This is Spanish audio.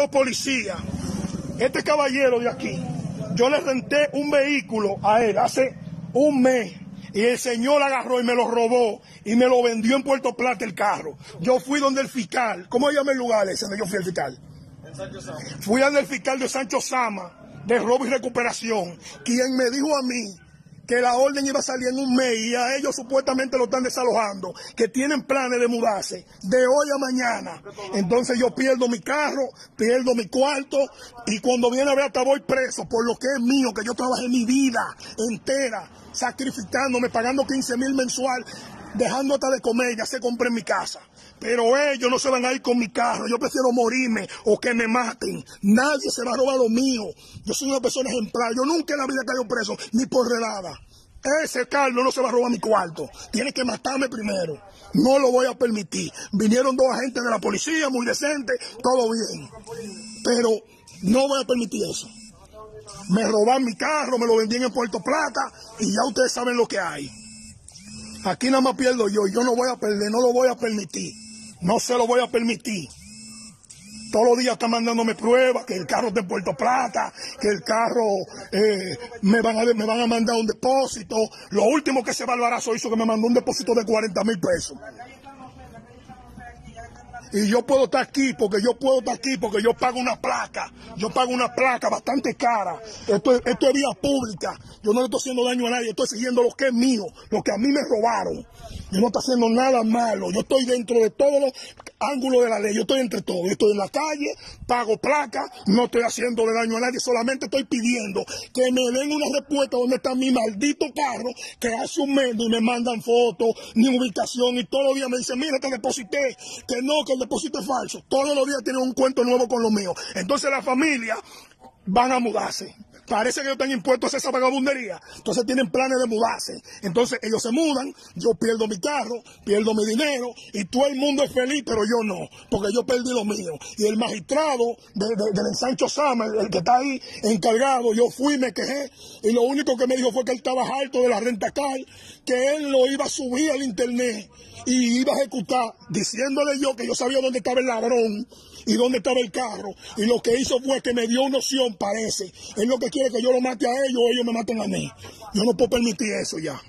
estos policías, este caballero de aquí, yo le renté un vehículo a él hace un mes y el señor agarró y me lo robó y me lo vendió en Puerto Plata el carro. Yo fui donde el fiscal, ¿cómo llama el lugar ese donde yo fui el fiscal? Fui donde el fiscal de Sancho Sama de robo y recuperación, quien me dijo a mí que la orden iba a salir en un mes y a ellos supuestamente lo están desalojando, que tienen planes de mudarse de hoy a mañana. Entonces yo pierdo mi carro, pierdo mi cuarto y cuando viene a ver hasta voy preso por lo que es mío, que yo trabajé mi vida entera sacrificándome, pagando 15 mil mensual, dejando hasta de comer, ya se compré mi casa. Pero ellos no se van a ir con mi carro. Yo prefiero morirme o que me maten. Nadie se va a robar lo mío. Yo soy una persona ejemplar. Yo nunca en la vida he caído preso, ni por redada. Ese Carlos no se va a robar mi cuarto. Tiene que matarme primero. No lo voy a permitir. Vinieron dos agentes de la policía, muy decentes, todo bien. Pero no voy a permitir eso. Me roban mi carro, me lo vendían en Puerto Plata y ya ustedes saben lo que hay. Aquí nada más pierdo yo yo no voy a perder, no lo voy a permitir. No se lo voy a permitir. Todos los días están mandándome pruebas, que el carro está en Puerto Plata, que el carro eh, me, van a, me van a mandar un depósito. Lo último que ese barbarazo hizo que me mandó un depósito de 40 mil pesos. Y yo puedo estar aquí porque yo puedo estar aquí porque yo pago una placa. Yo pago una placa bastante cara. Esto, esto es vía pública. Yo no le estoy haciendo daño a nadie. Estoy siguiendo lo que es mío, lo que a mí me robaron. Yo no estoy haciendo nada malo. Yo estoy dentro de todos los ángulos de la ley. Yo estoy entre todos. Yo estoy en la calle, pago placa, no estoy haciéndole daño a nadie. Solamente estoy pidiendo que me den una respuesta donde está mi maldito carro, que hace un mes y me mandan fotos, ni ubicación, y todos los días me dicen, mira, te deposité, que no, que el depósito es falso. Todos los días tienen un cuento nuevo con lo mío. Entonces la familia van a mudarse. Parece que ellos están impuestos a esa vagabundería. Entonces tienen planes de mudarse. Entonces ellos se mudan, yo pierdo mi carro, pierdo mi dinero y todo el mundo es feliz, pero yo no, porque yo perdí lo mío. Y el magistrado del ensancho Sama, el que está ahí encargado, yo fui me quejé y lo único que me dijo fue que él estaba alto de la renta cal, que él lo iba a subir al internet y iba a ejecutar, diciéndole yo que yo sabía dónde estaba el ladrón y dónde estaba el carro. Y lo que hizo fue que me dio una opción, parece. Es lo que quiere que yo lo mate a ellos ellos me maten a mí. Yo no puedo permitir eso ya.